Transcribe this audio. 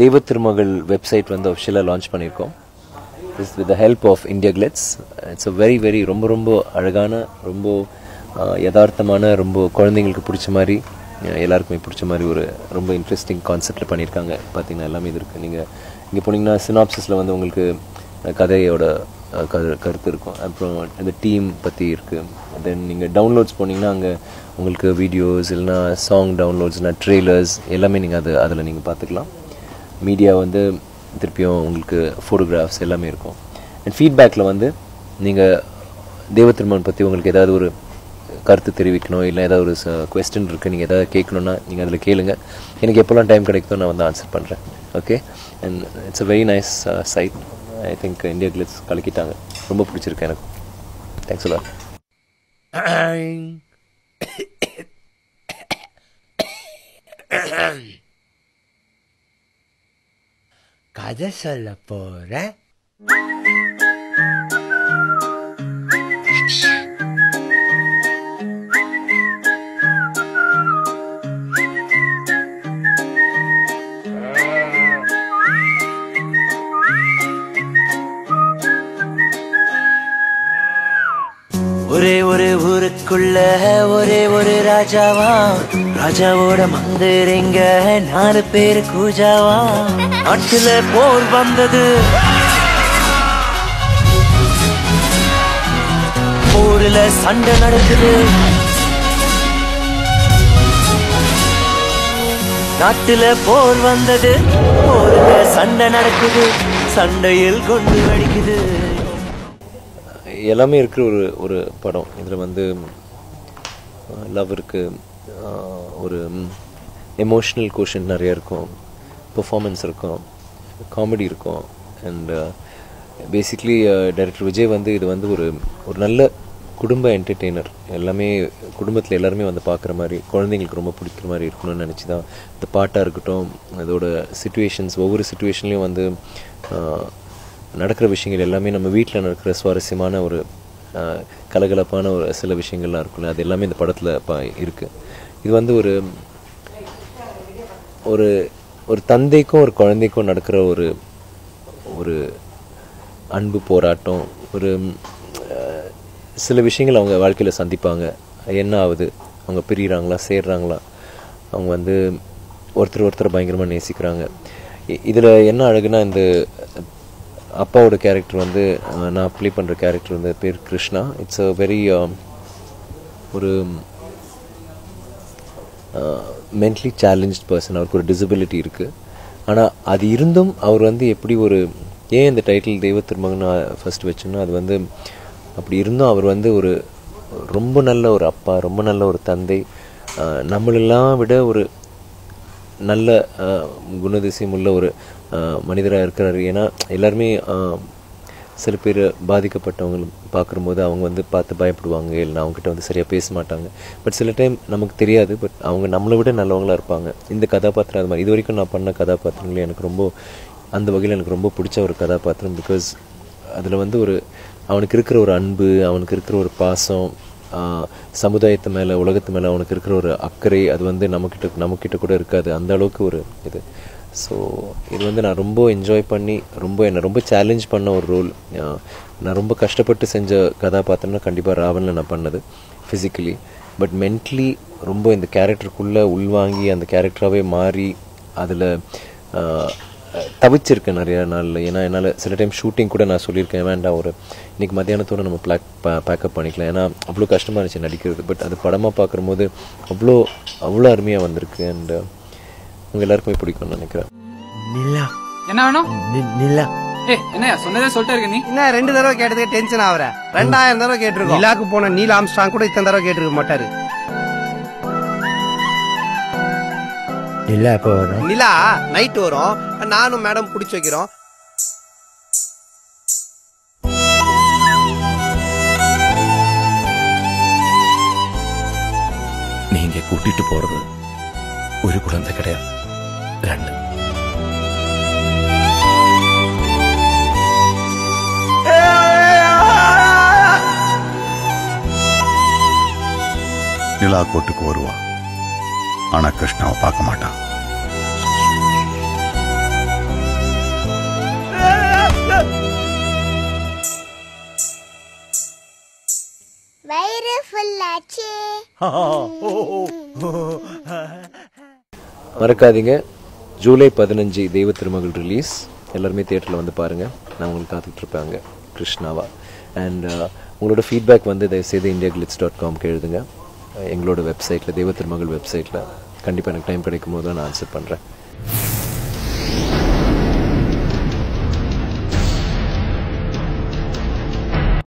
தெய்வ திருமகள் வெப்சைட் வந்து அஃபிஷியலாக லான்ச் பண்ணியிருக்கோம். Is with the help of India Glitz it's a very very ரொம்ப ரொம்ப அழகான ரொம்ப யதார்த்தமான ரொம்ப குழந்தைங்களுக்கு பிடிச்ச மாதிரி எல்லாருக்குமே பிடிச்ச மாதிரி ஒரு ரொம்ப இன்ட்ரெஸ்டிங் கான்செப்டில் பண்ணியிருக்காங்க. பார்த்தீங்கன்னா எல்லாமே இது இருக்குது நீங்கள் இங்கே போனீங்கன்னா சினாப்சிஸில் வந்து உங்களுக்கு கதையோட கரு கருத்து இருக்கும். அப்புறம் இந்த டீம் பற்றி இருக்குது தென் நீங்கள் டவுன்லோட்ஸ் போனீங்கன்னா அங்கே உங்களுக்கு வீடியோஸ் இல்லைனா சாங் டவுன்லோட்ஸ் இல்லைனா ட்ரெய்லர்ஸ் எல்லாமே நீங்கள் அது அதில் நீங்கள் பார்த்துக்கலாம் மீடியா வந்து திருப்பியும் உங்களுக்கு ஃபோட்டோகிராஃப்ஸ் எல்லாமே இருக்கும். அண்ட் ஃபீட்பேக்கில் வந்து நீங்கள் தெய்வ திருமணம் பற்றி உங்களுக்கு ஏதாவது ஒரு கருத்து தெரிவிக்கணும் இல்லை ஏதாவது ஒரு கொஸ்டின் இருக்குது நீங்கள் ஏதாவது கேட்கணுன்னா நீங்கள் அதில் கேளுங்க. எனக்கு எப்போல்லாம் டைம் கிடைக்குதோ நான் வந்து ஆன்சர் பண்ணுறேன் okay and it's a very nice site I think India Glitz கலக்கிட்டாங்க. ரொம்ப பிடிச்சிருக்கு எனக்கு. தேங்க்ஸ் எல்லாம் கதை சொல்ல போறேன் ஒரே ஒரு ஊருக்குள்ள ஒரே ஒரு ராஜாவா? ராஜாவோட மந்திரிங்க நாலு பேர் கூஜாவா? நாட்டுல போர் வந்தது. போர்ல சண்டை நடக்குது. நாட்டுல போர் வந்தது. போர்ல சண்டை நடக்குது. சண்டையில் கொண்டு அடிக்குது எல்லாமே இருக்கிற ஒரு ஒரு படம். இதில் வந்து லவ் இருக்குது ஒரு எமோஷ்னல் கோஷன் நிறைய இருக்கும். பெர்ஃபார்மன்ஸ் இருக்கும். காமெடி இருக்கும். அண்ட் பேசிக்லி டைரக்டர் விஜய் வந்து இது வந்து ஒரு ஒரு நல்ல குடும்ப என்டர்டெய்னர் எல்லாமே குடும்பத்தில் எல்லாருமே வந்து பார்க்குற மாதிரி குழந்தைங்களுக்கு ரொம்ப பிடிக்கிற மாதிரி இருக்கணும்னு நினச்சி தான் இந்த பாட்டாக இருக்கட்டும் அதோட சுச்சுவேஷன்ஸ் ஒவ்வொரு சுச்சுவேஷன்லேயும் வந்து நடக்கிற விஷயங்கள் எல்லாமே நம்ம வீட்டில் நடக்கிற சுவாரஸ்யமான ஒரு கலகலப்பான ஒரு சில விஷயங்கள்லாம் இருக்குல்ல அது எல்லாமே இந்த படத்தில் பா இருக்குது இது வந்து ஒரு ஒரு ஒரு தந்தைக்கும் ஒரு குழந்தைக்கும் நடக்கிற ஒரு ஒரு அன்பு போராட்டம் ஒரு சில விஷயங்கள் அவங்க வாழ்க்கையில் சந்திப்பாங்க. என்ன ஆகுது? அவங்க பிரிகிறாங்களா சேர்றாங்களா? அவங்க வந்து ஒருத்தர் ஒருத்தர் பயங்கரமாக நேசிக்கிறாங்க. இதில் என்ன அழகுனா இந்த அப்பாவோட கேரக்டர் வந்து நான் ப்ளே பண்ணுற கேரக்டர் வந்து பேர் கிருஷ்ணா. இட்ஸ் அ வெரி ஒரு மென்ட்லி சேலஞ்ச் பர்சன் அவருக்கு ஒரு டிசபிலிட்டி இருக்குது ஆனால் அது இருந்தும் அவர் வந்து எப்படி ஒரு ஏன் இந்த டைட்டில் தெய்வ திருமகன் ஃபர்ஸ்ட் வச்சோன்னா அது வந்து அப்படி இருந்தும் அவர் வந்து ஒரு ரொம்ப நல்ல ஒரு அப்பா ரொம்ப நல்ல ஒரு தந்தை. நம்மளெல்லாம் விட ஒரு நல்ல குணதிசயம் உள்ள ஒரு மனிதராக இருக்கிறார். ஏன்னா எல்லாருமே சில பேர் பாதிக்கப்பட்டவங்க பார்க்கும்போது அவங்க வந்து பார்த்து பயப்படுவாங்க. இல்லை அவங்ககிட்ட வந்து சரியாக பேச மாட்டாங்க. பட் சில டைம் நமக்கு தெரியாது. பட் அவங்க நம்மளை விட நல்லவங்களா இருப்பாங்க. இந்த கதாபாத்திரம் அது மாதிரி. இது வரைக்கும் நான் பண்ண கதாபாத்திரங்களே எனக்கு ரொம்ப அந்த வகையில் எனக்கு ரொம்ப பிடிச்ச ஒரு கதாபாத்திரம். பிகாஸ் அதில் வந்து ஒரு அவனுக்கு இருக்கிற ஒரு அன்பு அவனுக்கு இருக்கிற ஒரு பாசம் சமுதாயத்து மேலே உலகத்து மேலே அவனுக்கு இருக்கிற ஒரு அக்கறை அது வந்து நம்மக்கிட்ட நம்மக்கிட்ட கூட இருக்காது. அந்த அளவுக்கு ஒரு இது. ஸோ இது வந்து நான் ரொம்ப என்ஜாய் பண்ணி ரொம்ப என்னை ரொம்ப சேலஞ்ச் பண்ண ஒரு ரோல் நான் ரொம்ப கஷ்டப்பட்டு செஞ்ச கதாபாத்திரம்னா கண்டிப்பாக ராவனில் நான் பண்ணது ஃபிசிக்கலி பட் மென்ட்லி ரொம்ப இந்த கேரக்டருக்குள்ளே உள்வாங்கி அந்த கேரக்டராகவே மாறி அதில் தவிச்சிருக்கேன் நிறைய நாளில். ஏன்னா என்னால் சில டைம் ஷூட்டிங் கூட நான் சொல்லியிருக்கேன் வேண்டாம் ஒரு இன்னைக்கு மத்தியானத்தோட நம்ம பிளாக் பேக்கப் பண்ணிக்கலாம். ஏன்னா அவ்வளோ கஷ்டமாக இருந்துச்சு நடிக்கிறது பட் அது படமாக பார்க்கும்போது அவ்வளோ அவ்வளோ அருமையாக வந்திருக்கு. அண்ட் உங்கள் எல்லாருக்குமே பிடிக்கும்னு நினைக்கிறேன். நிலா. என்ன வேணும்? நி- நிலா. ஏ என்னையா சொன்னதே சொல்லிட்டே இருக்க நீ. என்ன ரெண்டு தடவை கேட்டதுக்கு டென்ஷன் ஆகுற. ரெண்டாயிரம் தடவை கேட்டிருக்கோம். நிலாக்கு போன நீல் ஆம்ஸ்டாங் கூட இத்தனை தடவை கேட்டிருக்க மாட்டாரு. நிலா எப்போ வரும்? நிலா நைட் வரும். நானும் மேடம் புடிச்சு வைக்கிறோம். நீங்க கூட்டிட்டு போறது ஒரு குழந்தை கிடையாது. ரெண்டு. நிலா கோட்டுக்கு வருவா. ஆனா கிருஷ்ணாவை பார்க்க மாட்டான். மறக்காதீங்க. ஜூலை பதினஞ்சு தெய்வ திருமகள் ரிலீஸ் எல்லாருமே தேட்டரில் வந்து பாருங்கள் நான் உங்களுக்கு காத்துட்டு இருப்பாங்க. கிருஷ்ணாவா. அண்ட் uh, உங்களோட ஃபீட்பேக் வந்து தயவுசெய்து இந்தியா கிளிட்ஸ் டாட் காம்க்கு எழுதுங்க. எங்களோட வெப்சைட்டில் தெய்வ திருமகள் வெப்சைட்டில் கண்டிப்பாக எனக்கு டைம் கிடைக்கும் போது நான் ஆன்சர் பண்ணுறேன்